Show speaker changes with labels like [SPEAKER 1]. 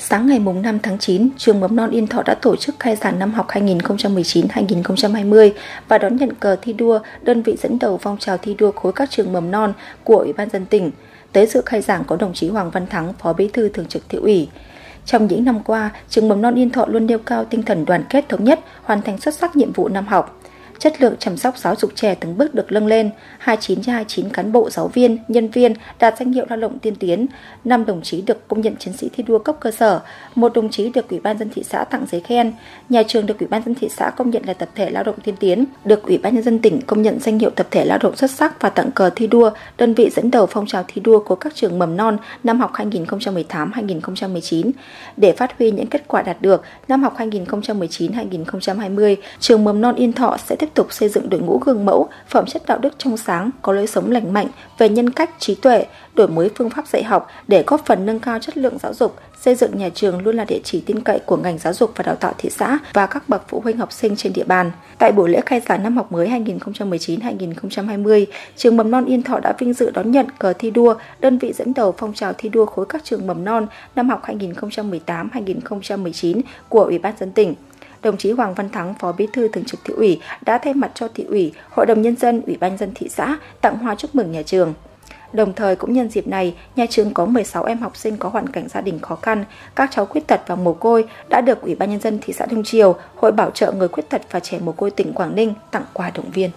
[SPEAKER 1] Sáng ngày 5 tháng 9, trường mầm non Yên Thọ đã tổ chức khai giảng năm học 2019-2020 và đón nhận cờ thi đua đơn vị dẫn đầu phong trào thi đua khối các trường mầm non của Ủy ban dân tỉnh. Tới dự khai giảng có đồng chí Hoàng Văn Thắng, Phó Bí thư Thường trực Thị ủy. Trong những năm qua, trường mầm non Yên Thọ luôn nêu cao tinh thần đoàn kết thống nhất, hoàn thành xuất sắc nhiệm vụ năm học chất lượng chăm sóc giáo dục trẻ từng bước được nâng lên, 29 trên 29 cán bộ giáo viên, nhân viên đạt danh hiệu lao động tiên tiến, 5 đồng chí được công nhận chiến sĩ thi đua cấp cơ sở, một đồng chí được Ủy ban dân thị xã tặng giấy khen, nhà trường được Ủy ban dân thị xã công nhận là tập thể lao động tiên tiến, được Ủy ban nhân dân tỉnh công nhận danh hiệu tập thể lao động xuất sắc và tặng cờ thi đua, đơn vị dẫn đầu phong trào thi đua của các trường mầm non năm học 2018-2019. Để phát huy những kết quả đạt được, năm học 2019-2020, trường mầm non Yên Thọ sẽ tiếp tiếp tục xây dựng đội ngũ gương mẫu, phẩm chất đạo đức trong sáng, có lối sống lành mạnh về nhân cách, trí tuệ, đổi mới phương pháp dạy học để góp phần nâng cao chất lượng giáo dục, xây dựng nhà trường luôn là địa chỉ tin cậy của ngành giáo dục và đào tạo thị xã và các bậc phụ huynh học sinh trên địa bàn. Tại buổi lễ khai giảng năm học mới 2019-2020, trường mầm non Yên Thọ đã vinh dự đón nhận cờ thi đua đơn vị dẫn đầu phong trào thi đua khối các trường mầm non năm học 2018-2019 của Ủy ban dân tỉnh đồng chí Hoàng Văn Thắng, Phó Bí thư Thường trực Thị ủy đã thay mặt cho Thị ủy, Hội đồng Nhân dân, Ủy ban dân thị xã tặng hoa chúc mừng nhà trường. Đồng thời cũng nhân dịp này, nhà trường có 16 em học sinh có hoàn cảnh gia đình khó khăn, các cháu khuyết tật và mồ côi đã được Ủy ban nhân dân thị xã Đông Triều, Hội bảo trợ người khuyết tật và trẻ mồ côi tỉnh Quảng Ninh tặng quà động viên.